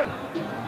good.